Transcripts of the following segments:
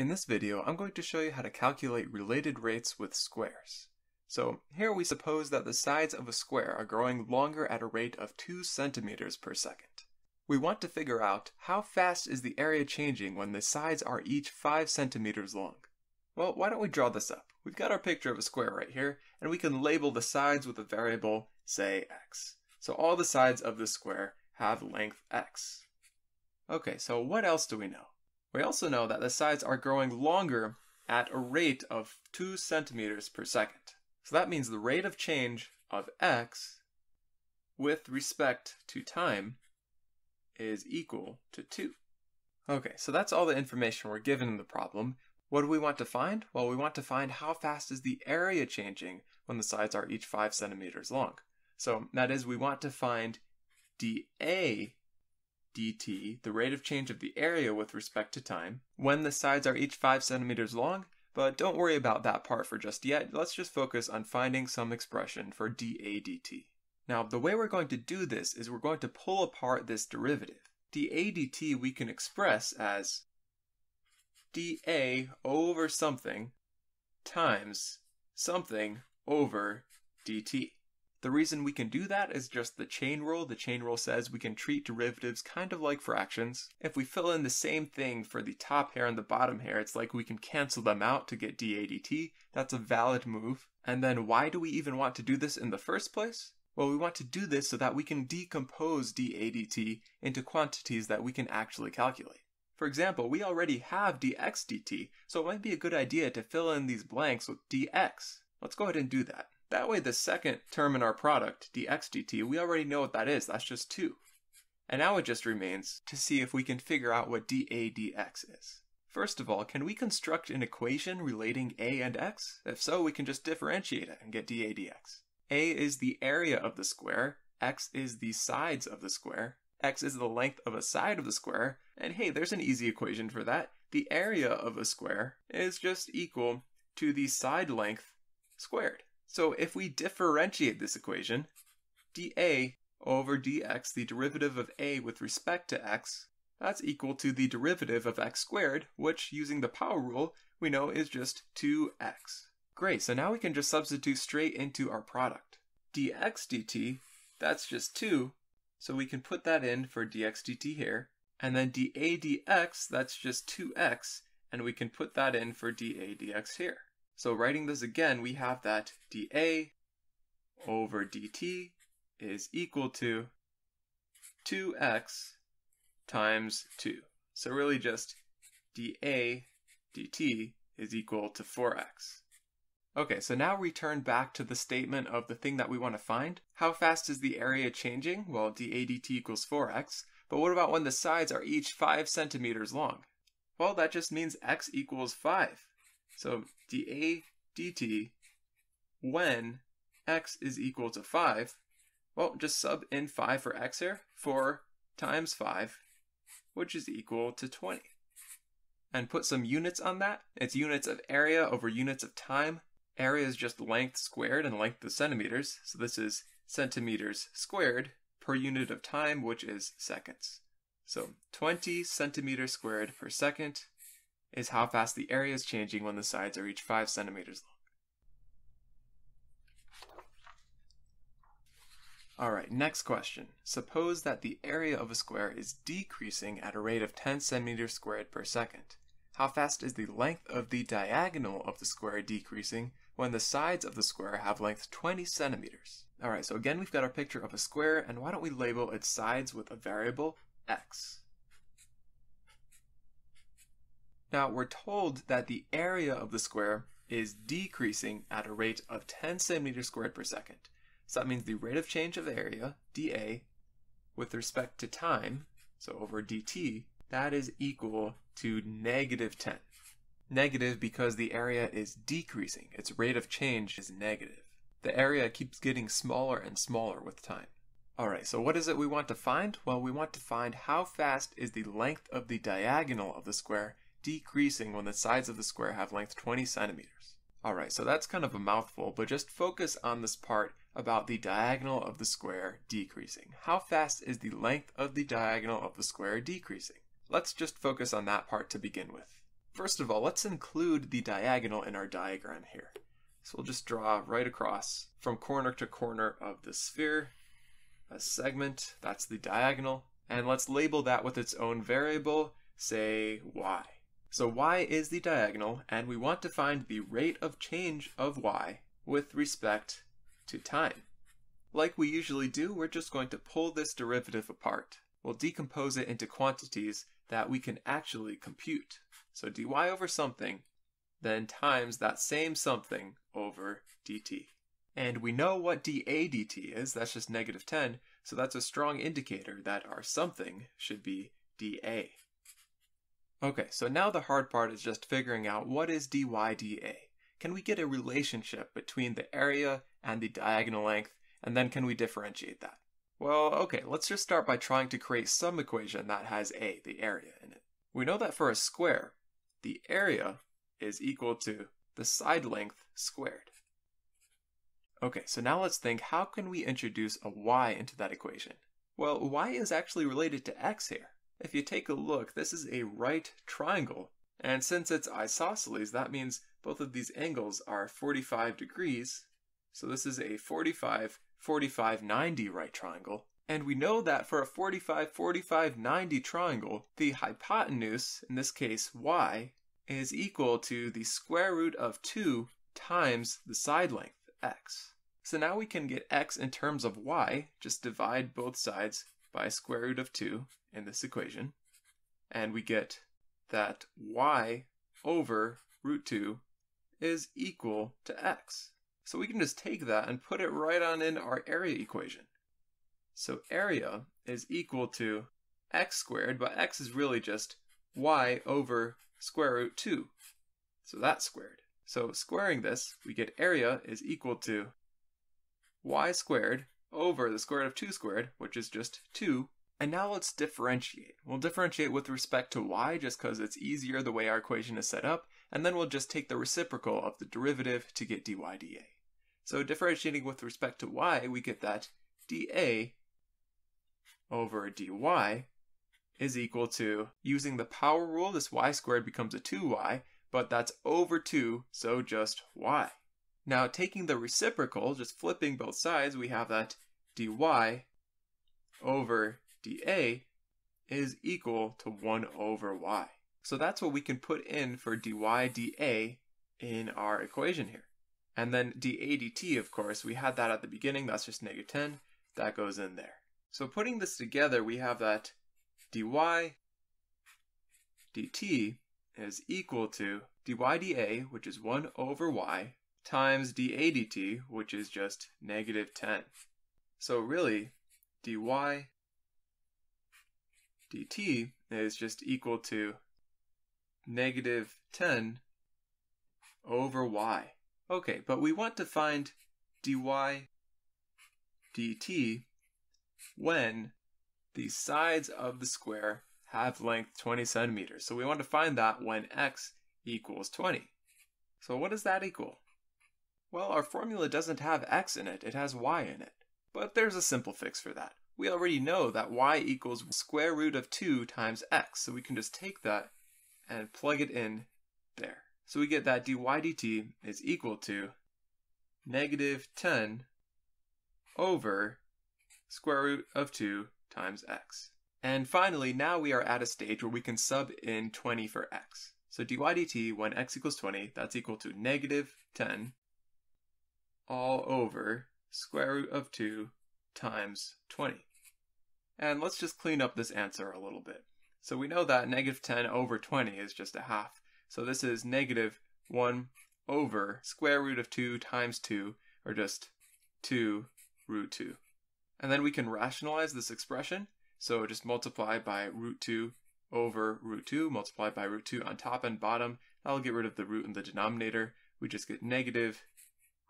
In this video, I'm going to show you how to calculate related rates with squares. So here we suppose that the sides of a square are growing longer at a rate of 2 centimeters per second. We want to figure out how fast is the area changing when the sides are each 5 centimeters long. Well, why don't we draw this up? We've got our picture of a square right here, and we can label the sides with a variable, say x. So all the sides of the square have length x. Okay, so what else do we know? We also know that the sides are growing longer at a rate of 2 centimeters per second. So that means the rate of change of x with respect to time is equal to 2. Okay, so that's all the information we're given in the problem. What do we want to find? Well, we want to find how fast is the area changing when the sides are each 5 centimeters long. So that is, we want to find dA dt, the rate of change of the area with respect to time, when the sides are each 5 centimeters long, but don't worry about that part for just yet. Let's just focus on finding some expression for dA dt. Now, the way we're going to do this is we're going to pull apart this derivative. dA dt we can express as dA over something times something over dt. The reason we can do that is just the chain rule. The chain rule says we can treat derivatives kind of like fractions. If we fill in the same thing for the top hair and the bottom hair, it's like we can cancel them out to get dA dt. That's a valid move. And then why do we even want to do this in the first place? Well, we want to do this so that we can decompose dA dt into quantities that we can actually calculate. For example, we already have dx dt, so it might be a good idea to fill in these blanks with dx. Let's go ahead and do that. That way the second term in our product, dx dt, we already know what that is, that's just 2. And now it just remains to see if we can figure out what dA dx is. First of all, can we construct an equation relating a and x? If so, we can just differentiate it and get dA dx. a is the area of the square, x is the sides of the square, x is the length of a side of the square, and hey, there's an easy equation for that. The area of a square is just equal to the side length squared. So if we differentiate this equation, dA over dx, the derivative of a with respect to x, that's equal to the derivative of x squared, which, using the power rule, we know is just 2x. Great, so now we can just substitute straight into our product. dx dt, that's just 2, so we can put that in for dx dt here. And then dA dx, that's just 2x, and we can put that in for dA dx here. So writing this again, we have that dA over dt is equal to 2x times 2. So really just dA dt is equal to 4x. Okay, so now return back to the statement of the thing that we want to find. How fast is the area changing? Well, dA dt equals 4x. But what about when the sides are each 5 centimeters long? Well, that just means x equals 5. So dA dt when x is equal to 5, well, just sub in 5 for x here. 4 times 5, which is equal to 20. And put some units on that. It's units of area over units of time. Area is just length squared and length is centimeters. So this is centimeters squared per unit of time, which is seconds. So 20 centimeters squared per second is how fast the area is changing when the sides are each 5 centimeters long. Alright, next question. Suppose that the area of a square is decreasing at a rate of 10 centimeters squared per second. How fast is the length of the diagonal of the square decreasing when the sides of the square have length 20 centimeters? Alright, so again we've got our picture of a square, and why don't we label its sides with a variable x. Now we're told that the area of the square is decreasing at a rate of 10 centimeters squared per second. So that means the rate of change of area, dA, with respect to time, so over dt, that is equal to negative 10. Negative because the area is decreasing. Its rate of change is negative. The area keeps getting smaller and smaller with time. Alright, so what is it we want to find? Well, we want to find how fast is the length of the diagonal of the square decreasing when the sides of the square have length 20 centimeters. Alright, so that's kind of a mouthful, but just focus on this part about the diagonal of the square decreasing. How fast is the length of the diagonal of the square decreasing? Let's just focus on that part to begin with. First of all, let's include the diagonal in our diagram here. So we'll just draw right across from corner to corner of the sphere a segment, that's the diagonal, and let's label that with its own variable, say y. So y is the diagonal, and we want to find the rate of change of y with respect to time. Like we usually do, we're just going to pull this derivative apart. We'll decompose it into quantities that we can actually compute. So dy over something, then times that same something over dt. And we know what dA dt is, that's just negative 10, so that's a strong indicator that our something should be dA. Okay, so now the hard part is just figuring out what is dy dA. Can we get a relationship between the area and the diagonal length, and then can we differentiate that? Well, okay, let's just start by trying to create some equation that has a, the area, in it. We know that for a square, the area is equal to the side length squared. Okay, so now let's think, how can we introduce a y into that equation? Well, y is actually related to x here. If you take a look, this is a right triangle, and since it's isosceles, that means both of these angles are 45 degrees, so this is a 45, 45, 90 right triangle. And we know that for a 45, 45, 90 triangle, the hypotenuse, in this case y, is equal to the square root of 2 times the side length, x. So now we can get x in terms of y, just divide both sides by square root of 2 in this equation, and we get that y over root 2 is equal to x. So we can just take that and put it right on in our area equation. So area is equal to x squared, but x is really just y over square root 2. So that's squared. So squaring this, we get area is equal to y squared over the square root of 2 squared, which is just 2. And now let's differentiate. We'll differentiate with respect to y just because it's easier the way our equation is set up, and then we'll just take the reciprocal of the derivative to get dy dA. So differentiating with respect to y, we get that dA over dy is equal to, using the power rule, this y squared becomes a 2y, but that's over 2, so just y. Now taking the reciprocal, just flipping both sides, we have that dy over dA is equal to 1 over y. So that's what we can put in for dy dA in our equation here. And then dA dt, of course, we had that at the beginning, that's just negative 10, that goes in there. So putting this together, we have that dy dt is equal to dy dA, which is 1 over y, times dA dt, which is just negative 10. So really, dy dt is just equal to negative 10 over y. Okay, but we want to find dy dt when the sides of the square have length 20 centimeters. So we want to find that when x equals 20. So what does that equal? Well, our formula doesn't have x in it, it has y in it. But there's a simple fix for that. We already know that y equals square root of 2 times x, so we can just take that and plug it in there. So we get that dy dt is equal to negative 10 over square root of 2 times x. And finally, now we are at a stage where we can sub in 20 for x. So dy dt when x equals 20, that's equal to negative 10 all over square root of 2 times 20. And let's just clean up this answer a little bit. So we know that negative 10 over 20 is just a half. So this is negative 1 over square root of 2 times 2, or just 2 root 2. And then we can rationalize this expression. So just multiply by root 2 over root 2, multiply by root 2 on top and bottom. That'll get rid of the root in the denominator. We just get negative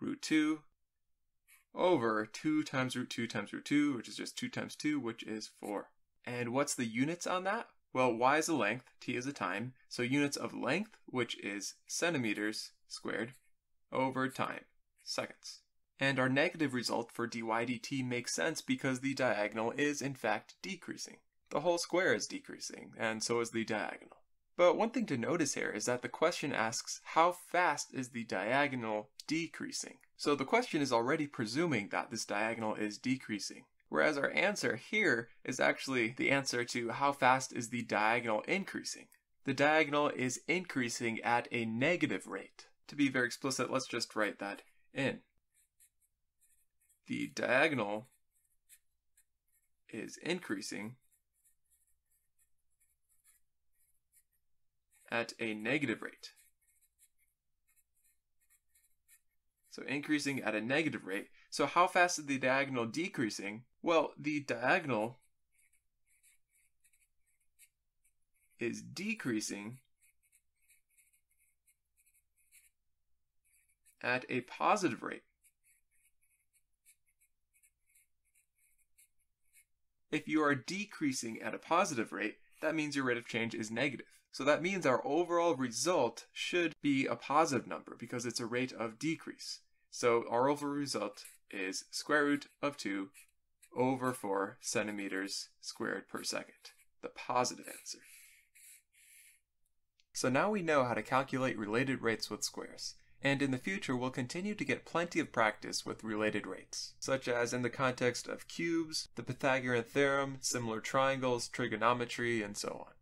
root 2 over 2 times root 2 times root 2, which is just 2 times 2, which is 4. And what's the units on that? Well, y is a length, t is a time, so units of length, which is centimeters squared, over time, seconds. And our negative result for dy dt makes sense because the diagonal is in fact decreasing. The whole square is decreasing, and so is the diagonal. But one thing to notice here is that the question asks how fast is the diagonal decreasing? So the question is already presuming that this diagonal is decreasing. Whereas our answer here is actually the answer to how fast is the diagonal increasing. The diagonal is increasing at a negative rate. To be very explicit, let's just write that in. The diagonal is increasing at a negative rate. So increasing at a negative rate. So how fast is the diagonal decreasing? Well, the diagonal is decreasing at a positive rate. If you are decreasing at a positive rate, that means your rate of change is negative. So that means our overall result should be a positive number because it's a rate of decrease. So our overall result is square root of 2 over 4 centimeters squared per second, the positive answer. So now we know how to calculate related rates with squares, and in the future we'll continue to get plenty of practice with related rates, such as in the context of cubes, the Pythagorean theorem, similar triangles, trigonometry, and so on.